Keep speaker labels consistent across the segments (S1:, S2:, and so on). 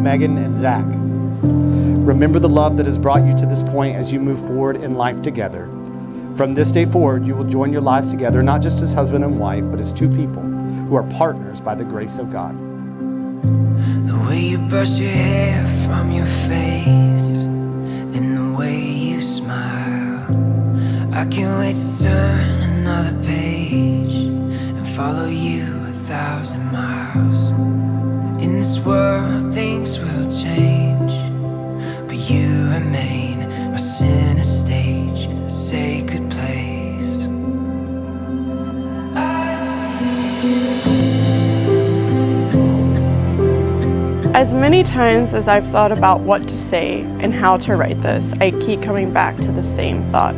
S1: Meghan, and Zack. Remember the love that has brought you to this point as you move forward in life together. From this day forward, you will join your lives together, not just as husband and wife, but as two people who are partners by the grace of God.
S2: The way you brush your hair from your face And the way you smile I can't wait to turn another page And follow you a thousand miles In this world things will change But you remain stage Sacred place
S3: As many times as I've thought about what to say and how to write this, I keep coming back to the same thought.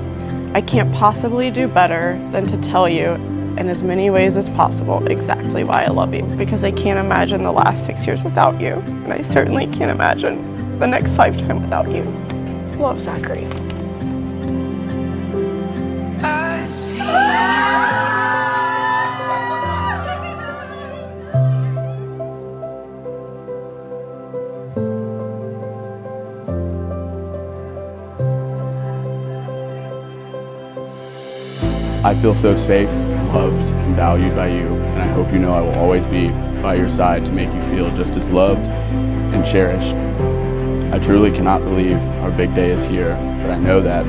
S3: I can't possibly do better than to tell you in as many ways as possible exactly why I love you because I can't imagine the last six years without you and I certainly can't imagine the next lifetime without you. Love, Zachary.
S2: I
S4: feel so safe, loved, and valued by you, and I hope you know I will always be by your side to make you feel just as loved and cherished. I truly cannot believe our big day is here, but I know that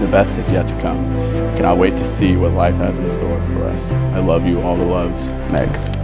S4: the best is yet to come. Cannot wait to see what life has in store for us. I love you, all the loves, Meg.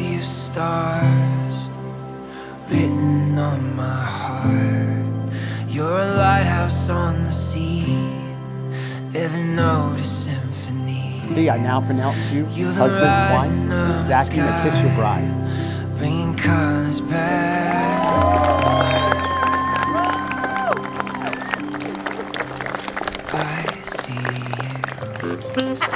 S2: sea of stars Written on my heart. You're a lighthouse on the sea Every note is symphony.
S1: I now pronounce you
S2: You're
S1: husband, wife, exactly a kiss your bride.
S2: Bringing colors back. I see you.